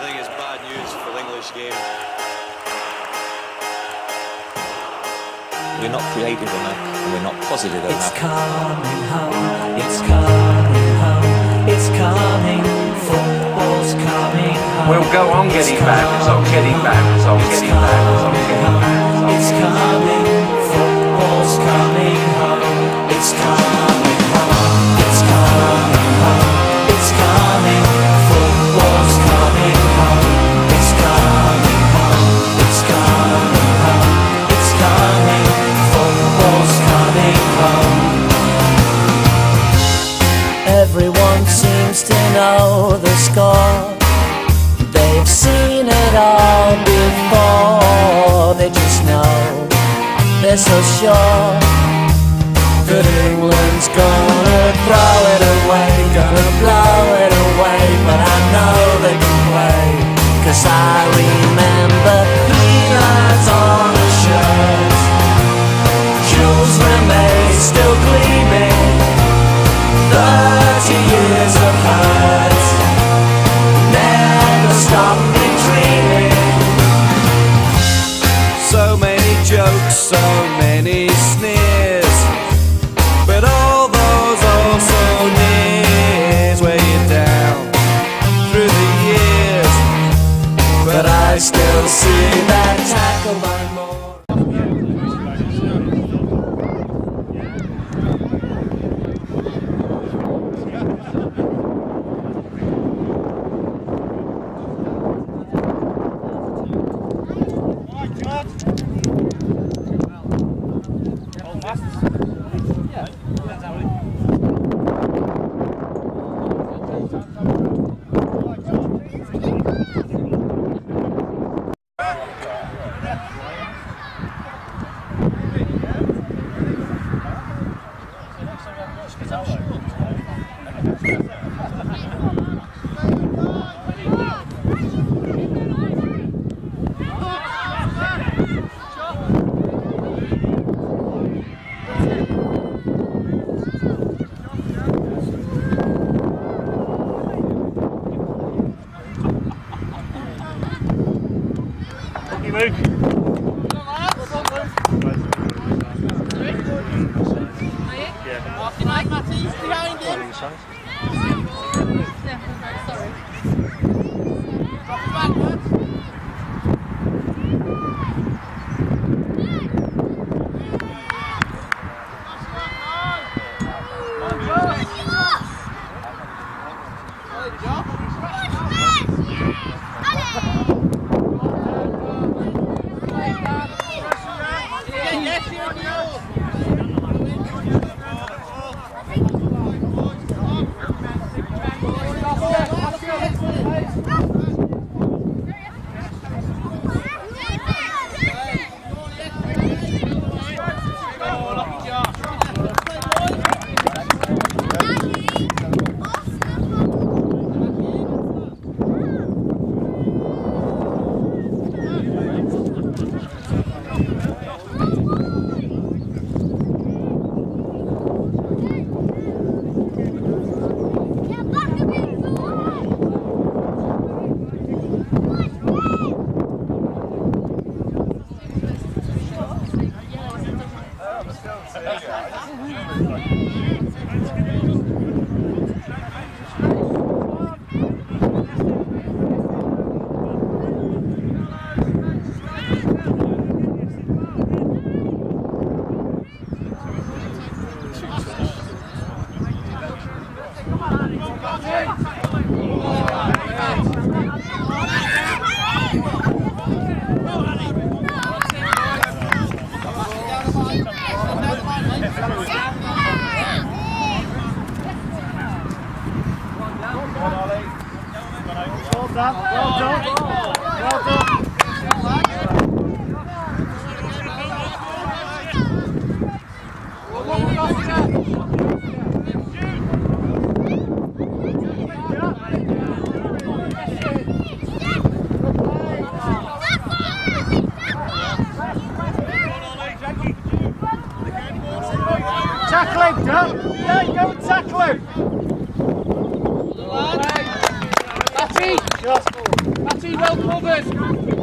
think it's bad news for the English game. We're not creative enough and we're not positive It's enough. coming home, it's coming home, it's coming, football's coming home. We'll go on getting back, it's on coming getting back, it's on home, getting back, it's on coming getting back, on It's coming, all before. They just know they're so sure that England's gonna throw it away, gonna blow it away. But I know they can play, cause I remember three lines on a shirt. Jules Rimet still gleaming. Thirty years see that tackle by more tackle him, Dan. Yeah, go and tackle him. Matty. lad. Well covered.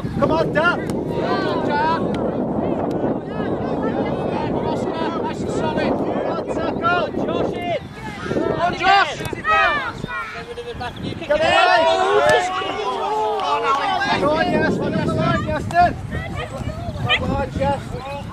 Come on, Dan. Jan. Oscar, nice and solid. Come on, tackle. Josh in! on, Josh! Get away! Go on, yes, on the line, Justin! Come on, Jess!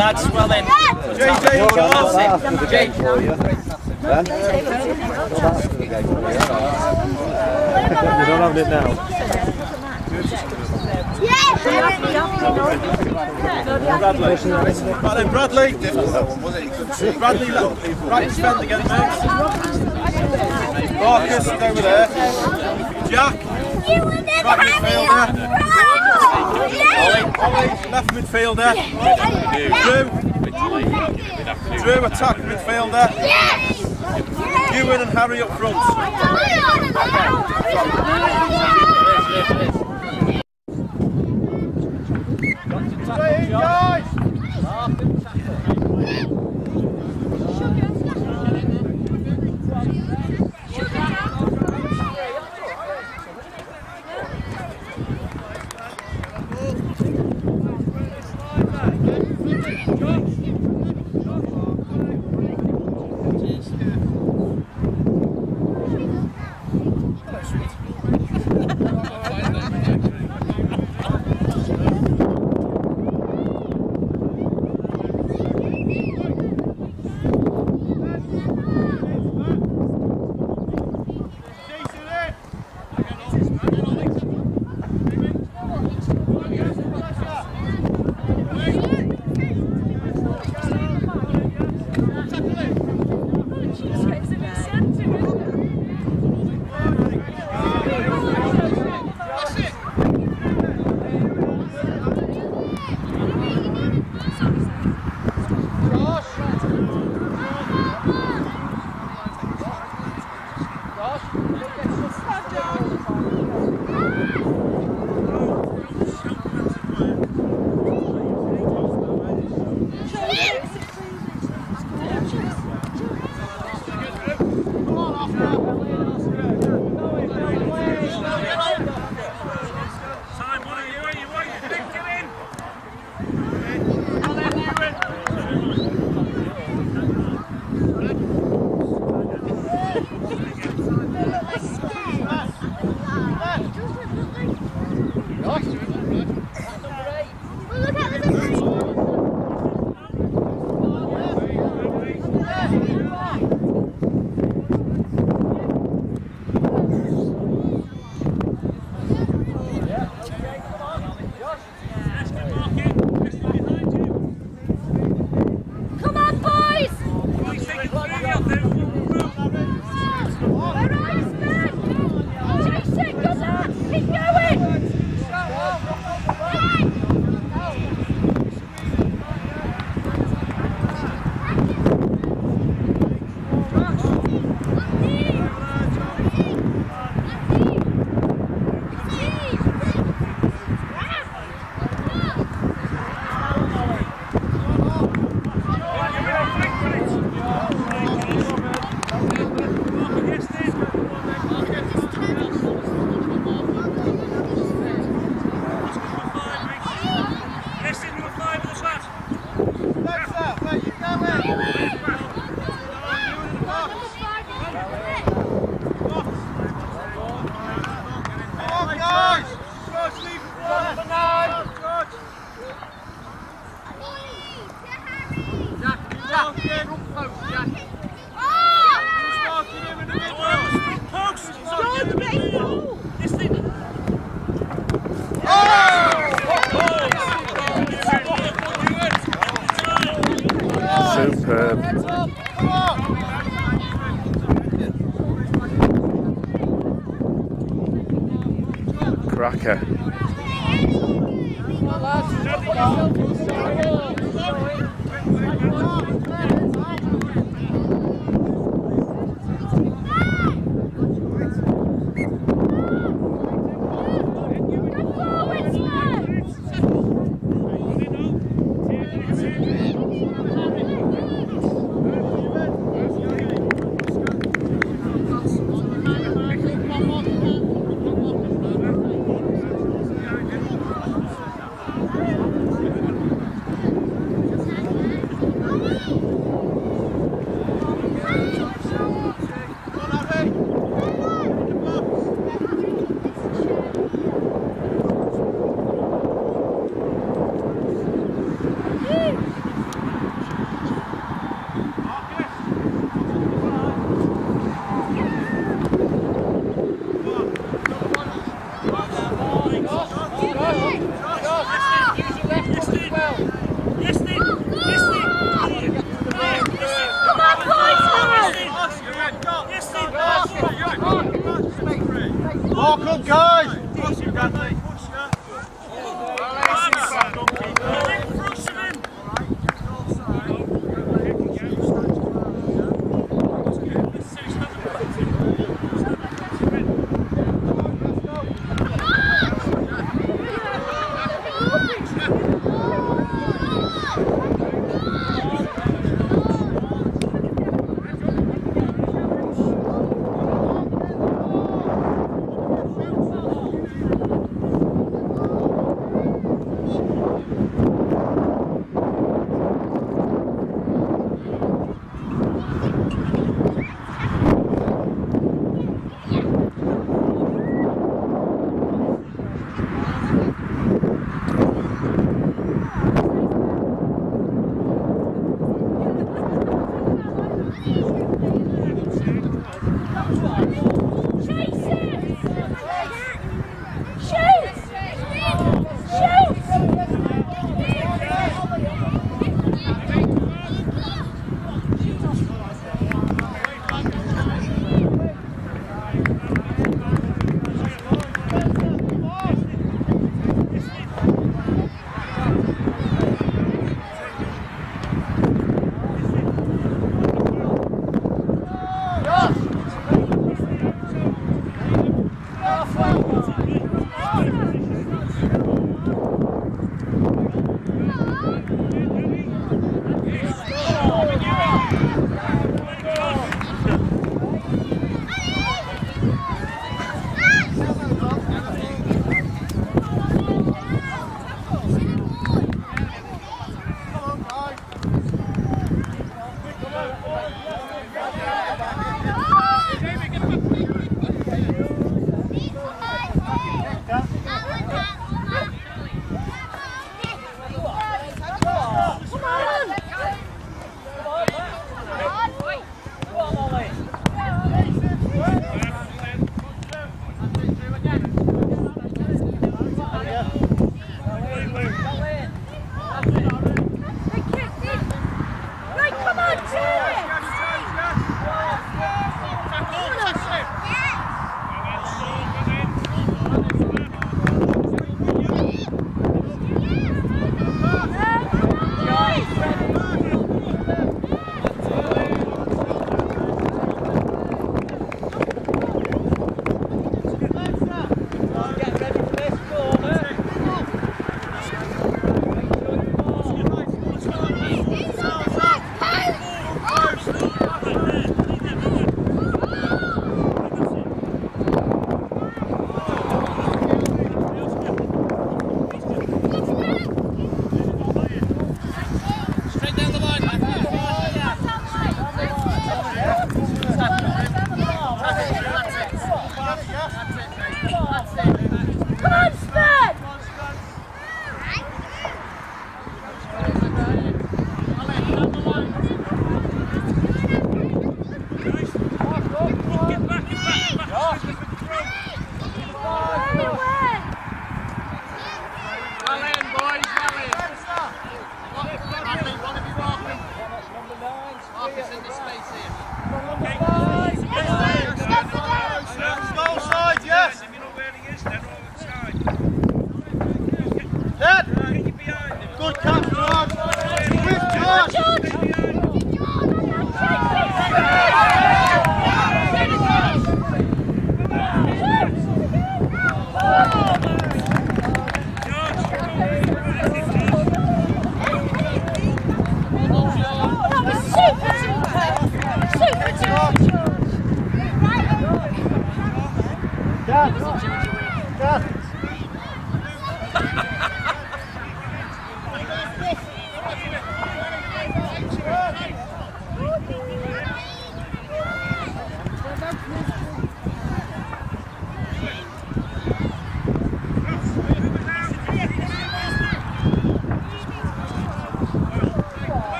Well in, lads, well in. Bradley. Bradley. Bradley, right spent again, mate. Marcus is over there. Jack, right midfielder. Left midfielder. Drew, Drew, attack midfielder. Ewan and Harry up front.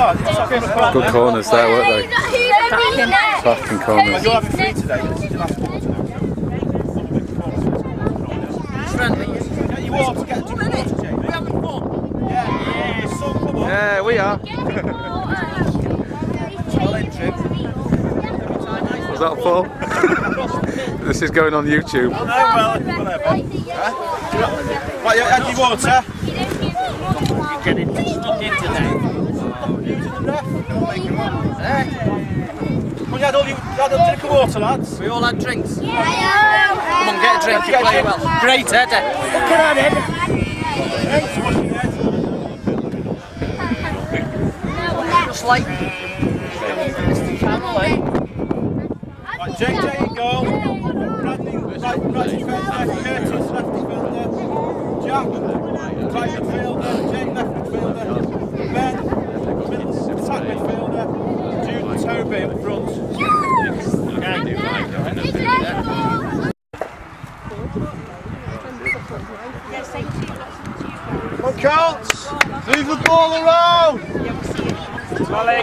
Good corners there, weren't they? Cracking corners. You'll have a free today. This is your last ball today. Get your water, get to the water, Jamie. We're having fun. Yeah. The sun come up. Yeah, we are. Was that a fall? this is going on YouTube. No, well, whatever. Right, yeah, add your water. You're getting stuck in today. Well, you had all you, had a drink of water, lads. We all had drinks. Yeah. Come on, get a drink. You play well. Great, Ed. Look at that, Ed. Just like.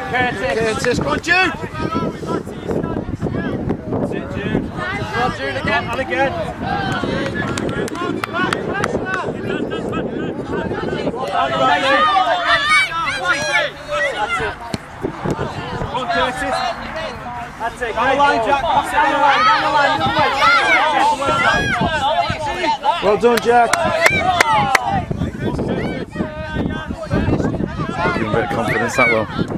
Curtis. Curtis, come on, Jude. Sit, Jude. Well, Jude again. And again. Come on, Curtis. That's it. Down the line, Jack. Pass it down the line. Well done, Jack. Give him a bit of confidence, that will.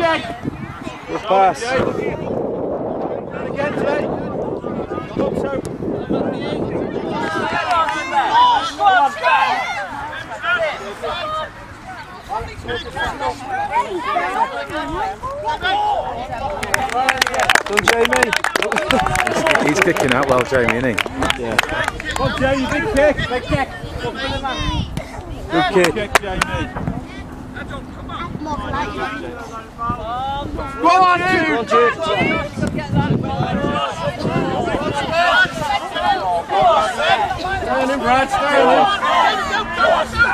Good pass. And again, Jay. Come on, Toby. Done, Jamie. He's kicking out well, Jamie, isn't he? Yeah. Come on, Jamie. Big kick. Big kick. Good kick. kick, Jamie. Go on, Jude. On him.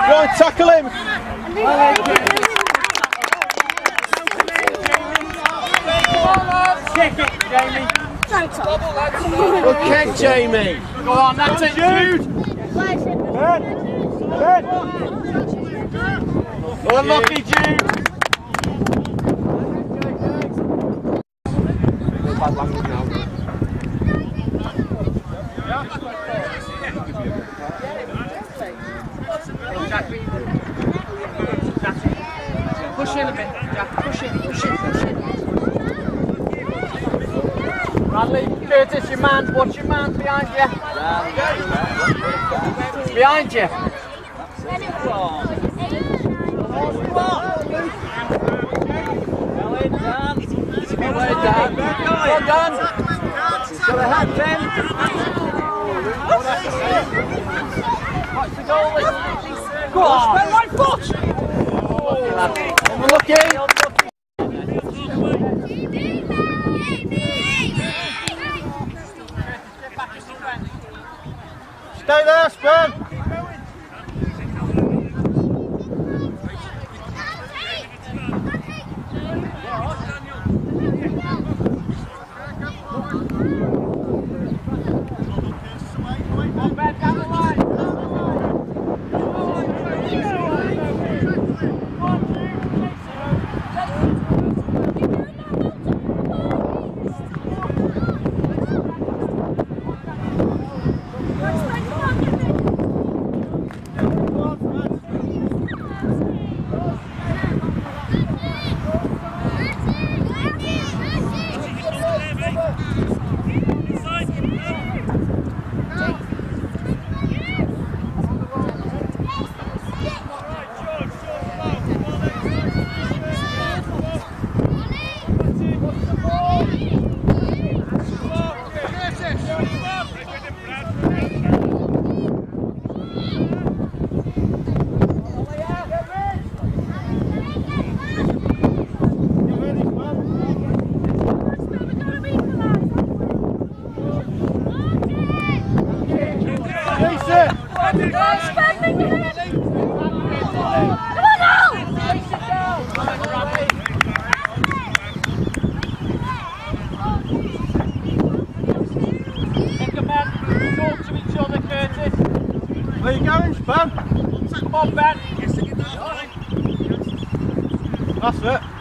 Go on, tackle him. Kick, Jamie. Go on, that's it, Jude. Ben. Ben. Unlucky, Jude. Push in a bit, Jack. Push in, push in, push in. Bradley, Curtis, your man. Watch your man behind you. Behind you. Well done. Well done. Got a hat, Ben. Watch the goalie. Go on, spell right foot. Unlucky. 八十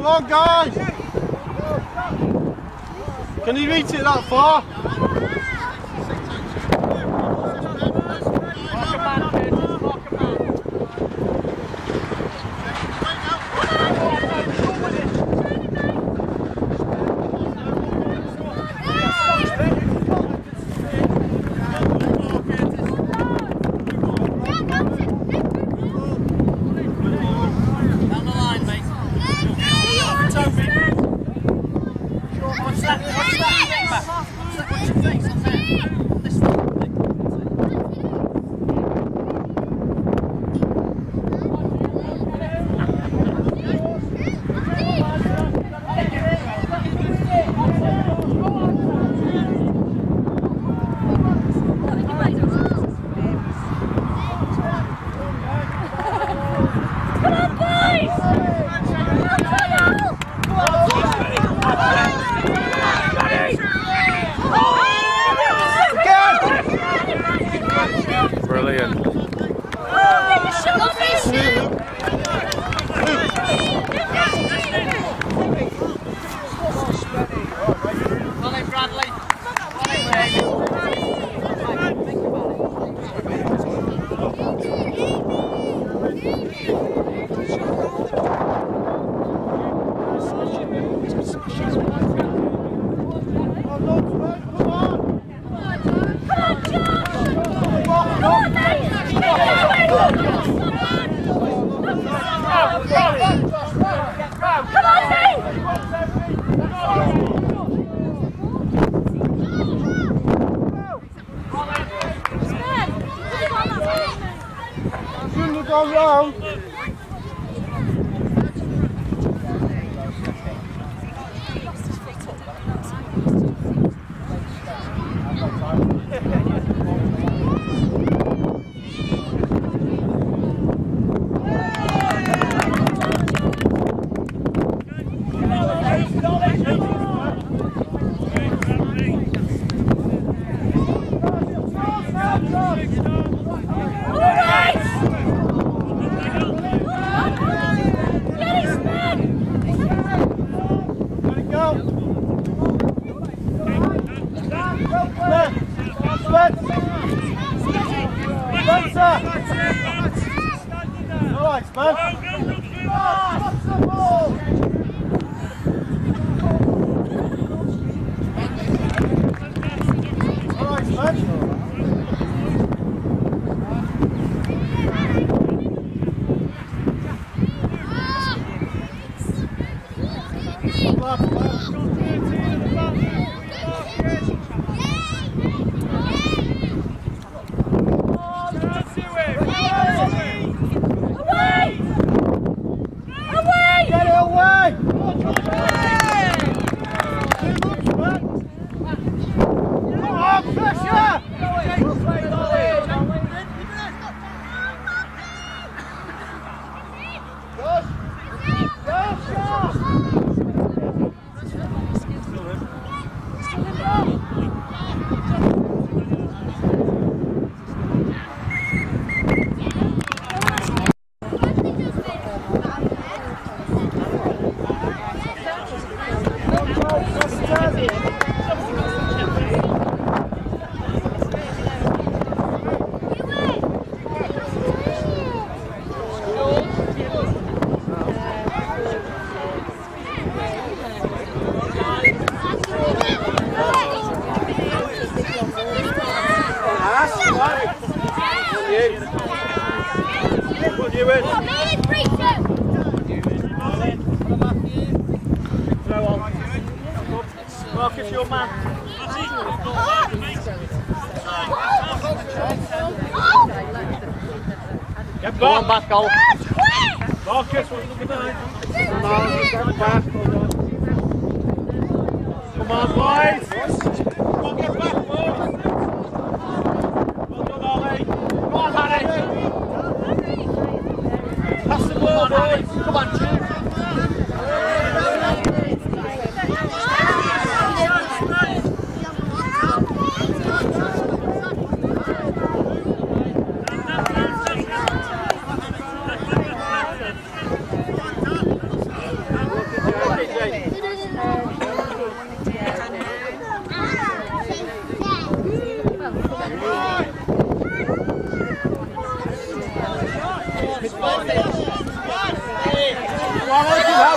Come on, guys! Can you reach it that far? goal. Marcus, what's the name? Move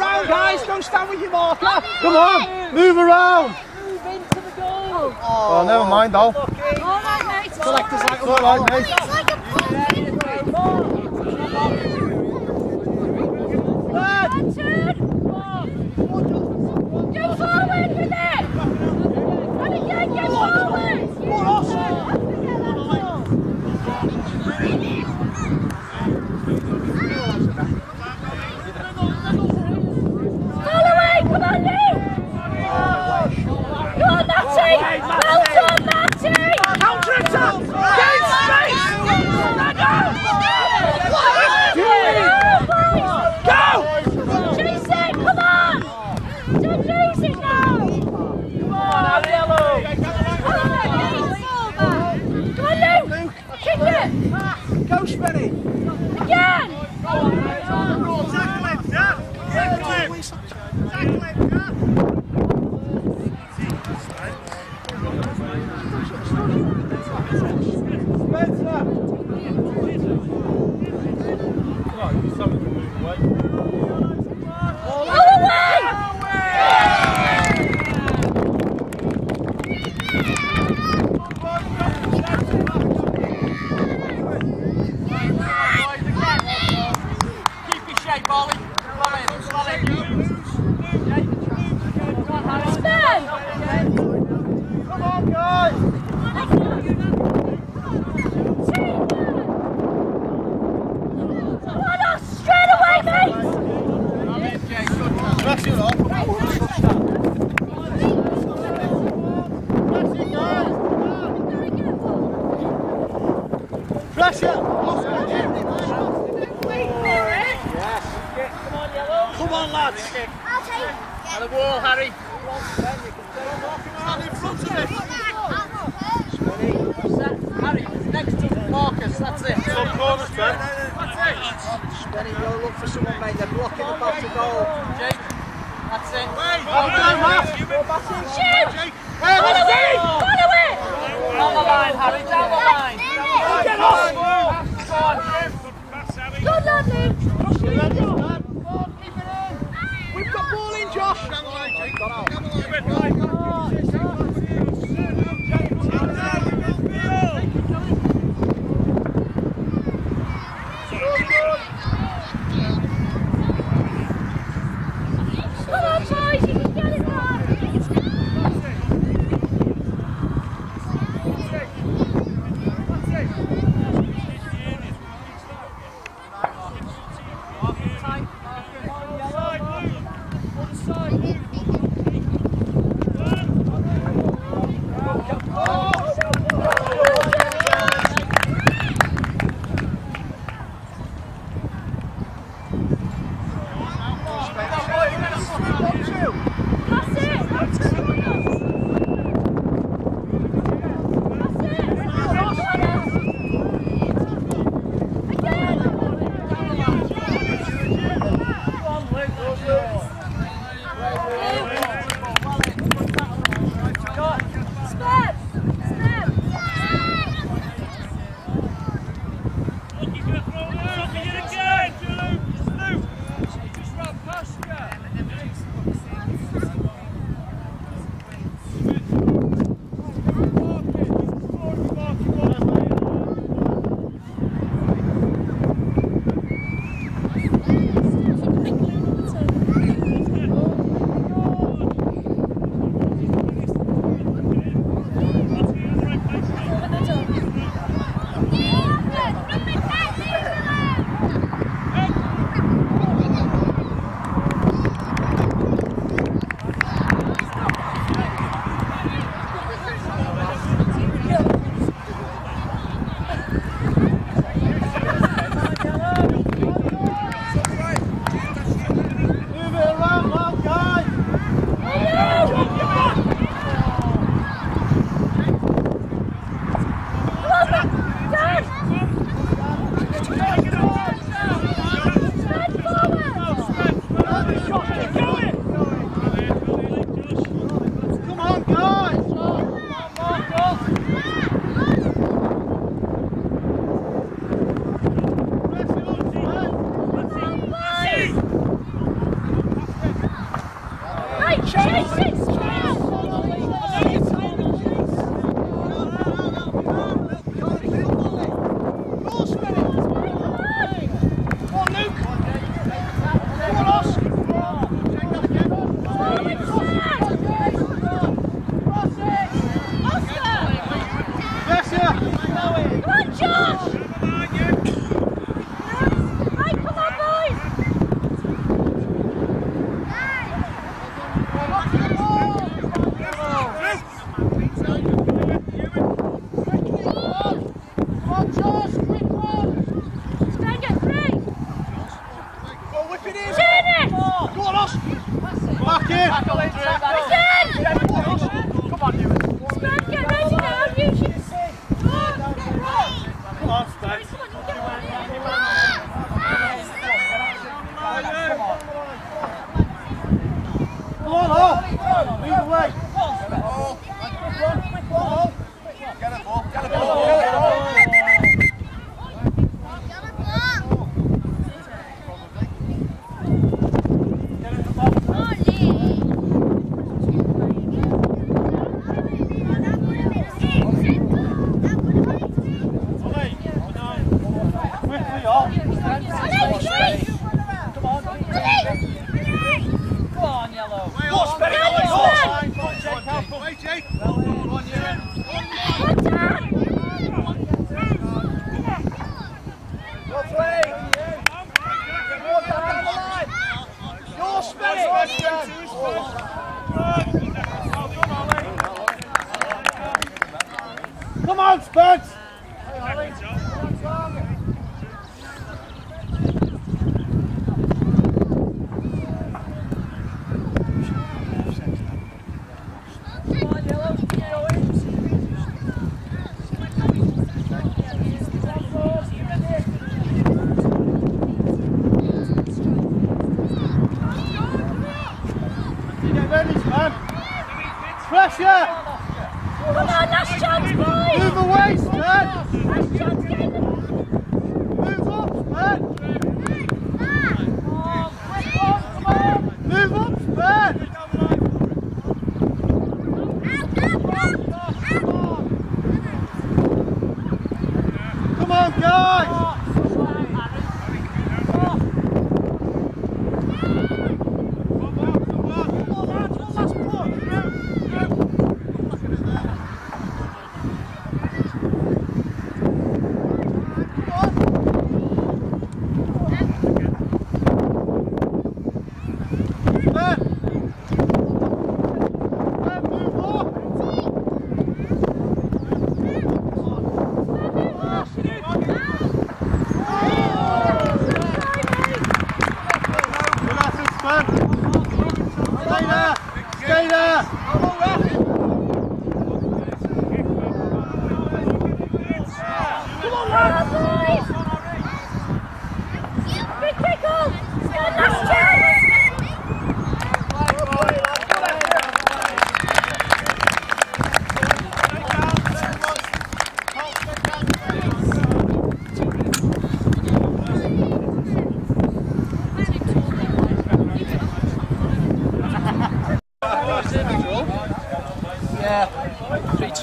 around, guys. Don't stand with your marker. Come on, move around. Move into the goal. Oh, never mind, though. All right, mate. Collector's like, all right, mate.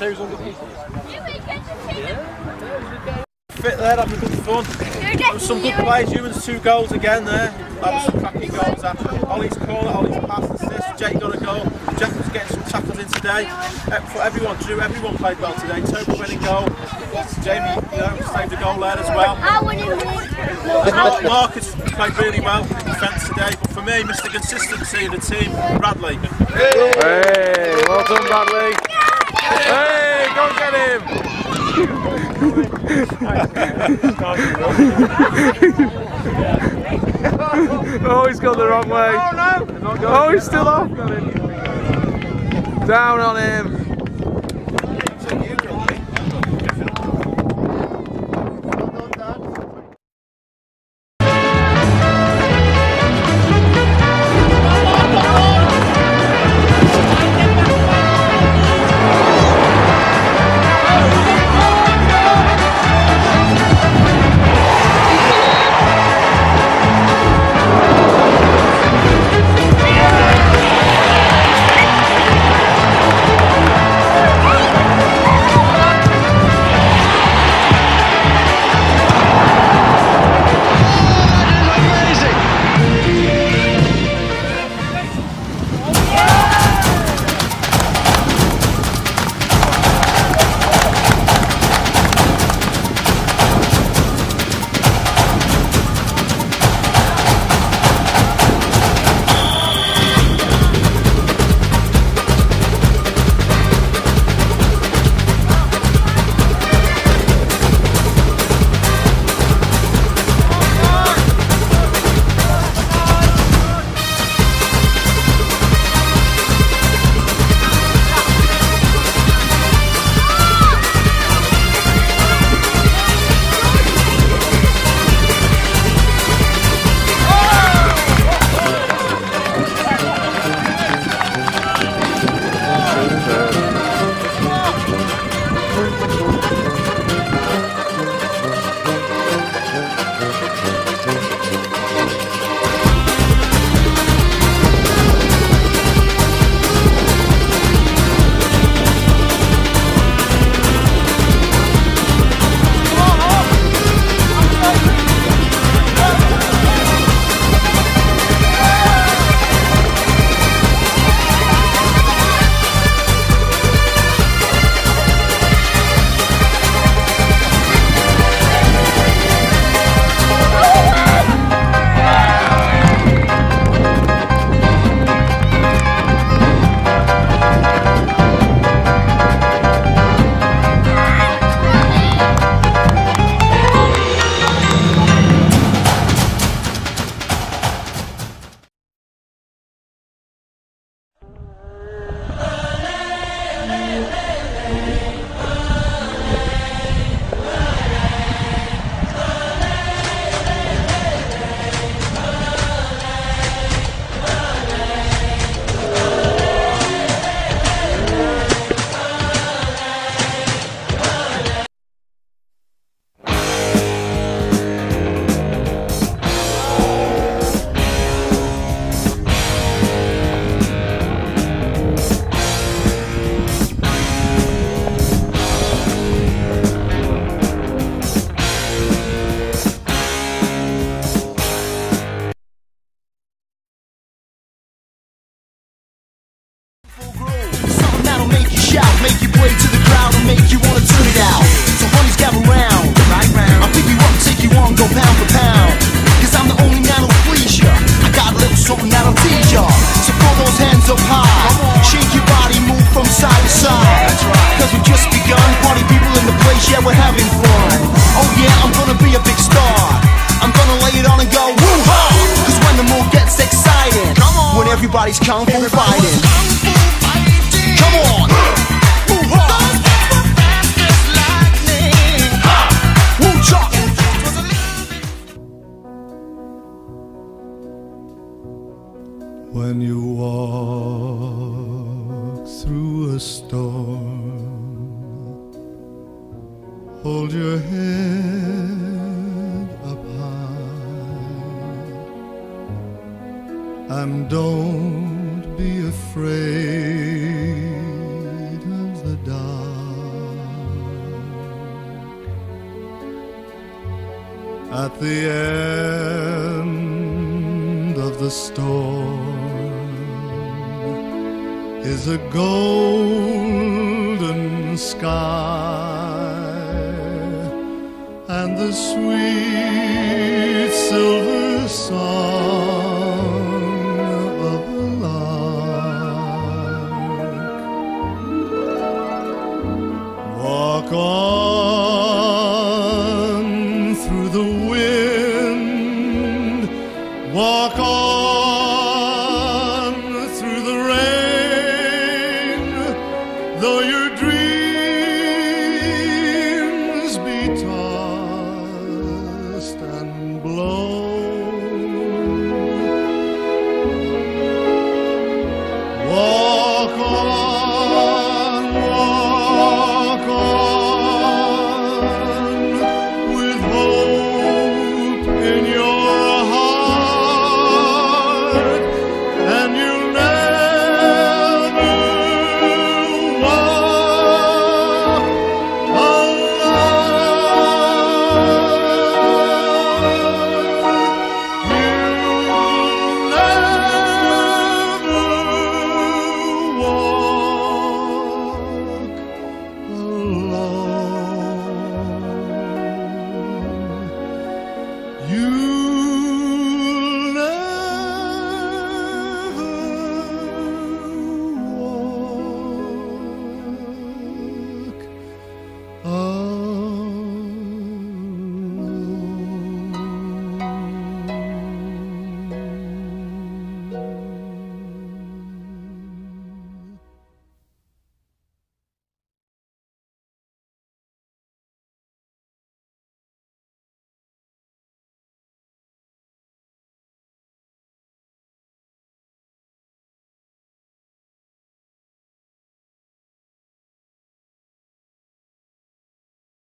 Three twos under people. Fit there, having good fun. There was some good plays, Ewan's two goals again there. That was some cracking goals there. Ollie's corner, Ollie's pass assist, Jake got a goal. Jack was getting some tackles in today. Eh, For everyone, Drew, everyone played well today. Toby winning goal. Jamie, you know, saved a goal there as well. I Mark, Marcus played really well in defence today, but for me, Mr. Consistency of the team, Bradley. Hey, well done, Bradley. Hey, go get him. oh, he's gone the wrong way. Oh, no! Oh, he's still off. Down on him. make you wanna turn it out. So homies gather round, right round. I'll pick you up, take you on, go pound for pound. Cause I'm the only man who'll please ya. I got a little something that'll tease ya. So throw those hands up high, shake your body, move from side to side. Cause we just begun, party people in the place, yeah, we're having fun. Oh yeah, I'm gonna be a big star. I'm gonna lay it on and go woo-ha! Cause when the mood gets exciting, when everybody's kung fu fighting. When you amor.